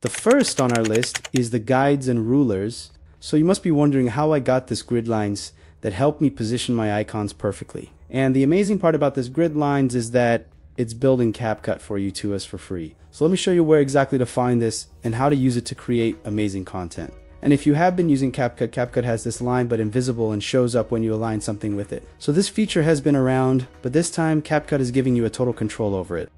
The first on our list is the guides and rulers. So you must be wondering how I got this grid lines that help me position my icons perfectly. And the amazing part about this grid lines is that it's building CapCut for you to us for free. So let me show you where exactly to find this and how to use it to create amazing content. And if you have been using CapCut, CapCut has this line but invisible and shows up when you align something with it. So this feature has been around, but this time CapCut is giving you a total control over it.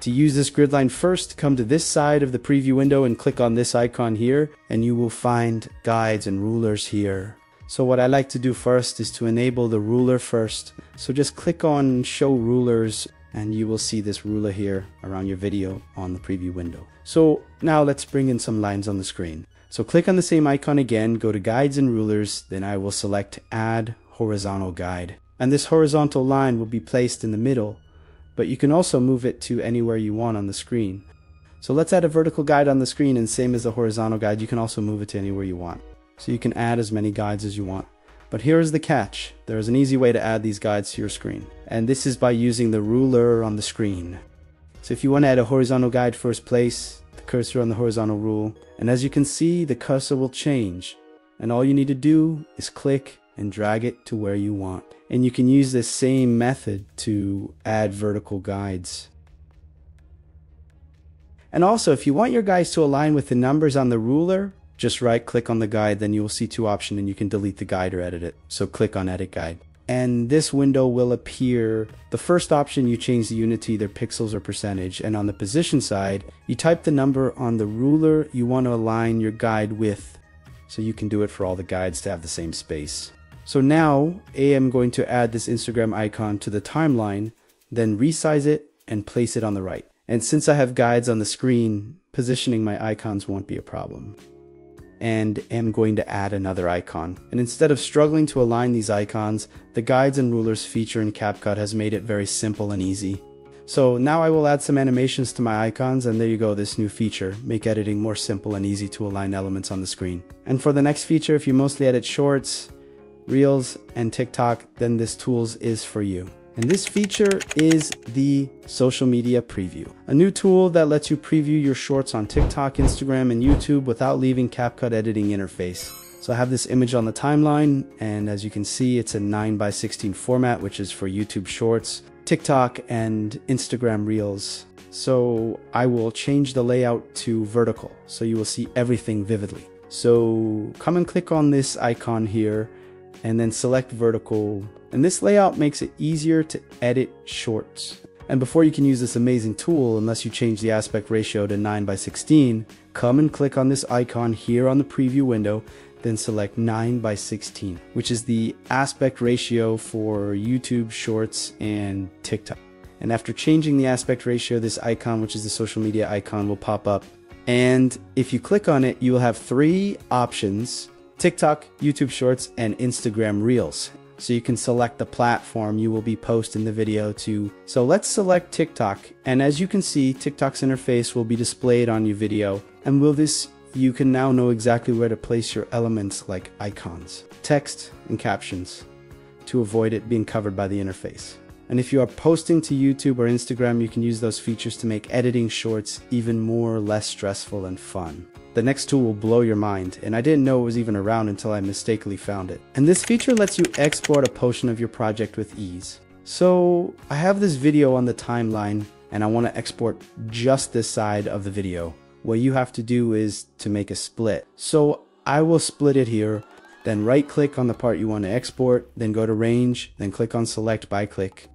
To use this grid line first, come to this side of the preview window and click on this icon here, and you will find guides and rulers here. So what I like to do first is to enable the ruler first. So just click on show rulers and you will see this ruler here around your video on the preview window. So now let's bring in some lines on the screen. So click on the same icon again, go to guides and rulers, then I will select add horizontal guide. And this horizontal line will be placed in the middle, but you can also move it to anywhere you want on the screen. So let's add a vertical guide on the screen and same as the horizontal guide, you can also move it to anywhere you want. So you can add as many guides as you want. But here is the catch. There is an easy way to add these guides to your screen. And this is by using the ruler on the screen. So if you want to add a horizontal guide first place, the cursor on the horizontal rule, and as you can see, the cursor will change. And all you need to do is click and drag it to where you want. And you can use this same method to add vertical guides. And also, if you want your guides to align with the numbers on the ruler, just right click on the guide, then you will see two options and you can delete the guide or edit it. So click on edit guide and this window will appear. The first option, you change the unit to either pixels or percentage, and on the position side, you type the number on the ruler you want to align your guide with, so you can do it for all the guides to have the same space. So now, I am going to add this Instagram icon to the timeline, then resize it and place it on the right. And since I have guides on the screen, positioning my icons won't be a problem and am going to add another icon. And instead of struggling to align these icons, the guides and rulers feature in CapCut has made it very simple and easy. So now I will add some animations to my icons and there you go this new feature, make editing more simple and easy to align elements on the screen. And for the next feature, if you mostly edit shorts, reels, and TikTok, then this tools is for you. And this feature is the social media preview, a new tool that lets you preview your shorts on TikTok, Instagram, and YouTube without leaving CapCut editing interface. So I have this image on the timeline, and as you can see, it's a 9 by 16 format, which is for YouTube Shorts, TikTok, and Instagram Reels. So I will change the layout to vertical, so you will see everything vividly. So come and click on this icon here, and then select vertical and this layout makes it easier to edit shorts. And before you can use this amazing tool, unless you change the aspect ratio to 9 by 16, come and click on this icon here on the preview window, then select 9 by 16, which is the aspect ratio for YouTube Shorts and TikTok. And after changing the aspect ratio, this icon, which is the social media icon, will pop up. And if you click on it, you will have three options TikTok, YouTube Shorts, and Instagram Reels so you can select the platform you will be posting the video to. So let's select TikTok and as you can see TikTok's interface will be displayed on your video and will this you can now know exactly where to place your elements like icons, text, and captions to avoid it being covered by the interface. And if you are posting to YouTube or Instagram, you can use those features to make editing shorts even more less stressful and fun. The next tool will blow your mind, and I didn't know it was even around until I mistakenly found it. And this feature lets you export a portion of your project with ease. So I have this video on the timeline and I want to export just this side of the video. What you have to do is to make a split. So I will split it here, then right click on the part you want to export, then go to range, then click on select by click.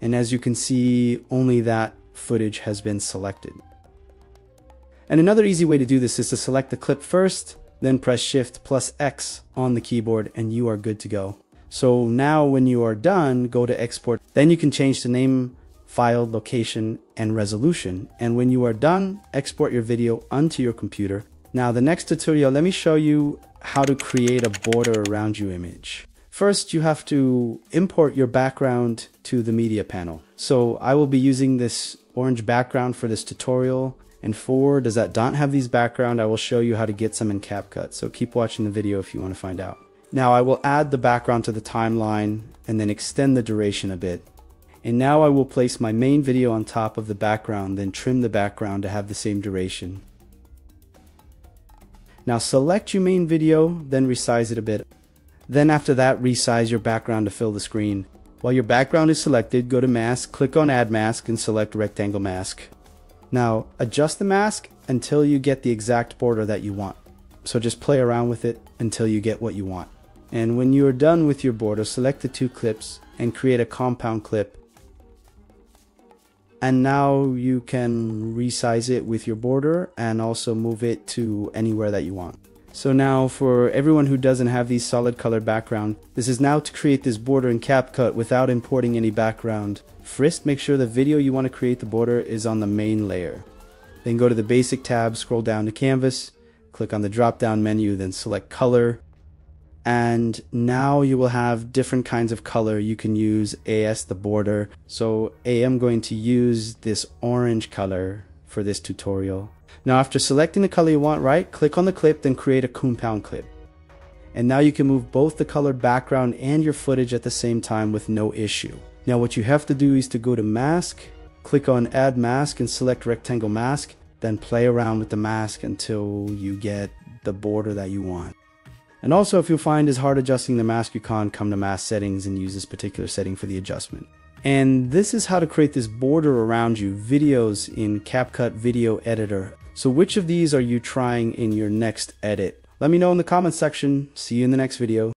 And as you can see, only that footage has been selected. And another easy way to do this is to select the clip first, then press Shift plus X on the keyboard and you are good to go. So now when you are done, go to export. Then you can change the name, file, location, and resolution. And when you are done, export your video onto your computer. Now the next tutorial, let me show you how to create a border around you image. First, you have to import your background to the media panel. So I will be using this orange background for this tutorial. And four, does that don't have these background, I will show you how to get some in CapCut. So keep watching the video if you want to find out. Now I will add the background to the timeline and then extend the duration a bit. And now I will place my main video on top of the background, then trim the background to have the same duration. Now select your main video, then resize it a bit. Then after that, resize your background to fill the screen. While your background is selected, go to Mask, click on Add Mask, and select Rectangle Mask. Now, adjust the mask until you get the exact border that you want. So just play around with it until you get what you want. And when you are done with your border, select the two clips and create a compound clip. And now you can resize it with your border and also move it to anywhere that you want. So now for everyone who doesn't have these solid color background, this is now to create this border in CapCut without importing any background. First, make sure the video you want to create the border is on the main layer. Then go to the basic tab, scroll down to canvas, click on the drop down menu, then select color. And now you will have different kinds of color. You can use AS the border. So I am going to use this orange color for this tutorial. Now after selecting the color you want, right, click on the clip, then create a compound clip. And now you can move both the colored background and your footage at the same time with no issue. Now what you have to do is to go to mask, click on add mask and select rectangle mask, then play around with the mask until you get the border that you want. And also if you find it's hard adjusting the mask, you can come to mask settings and use this particular setting for the adjustment. And this is how to create this border around you, videos in CapCut Video Editor. So which of these are you trying in your next edit? Let me know in the comments section. See you in the next video.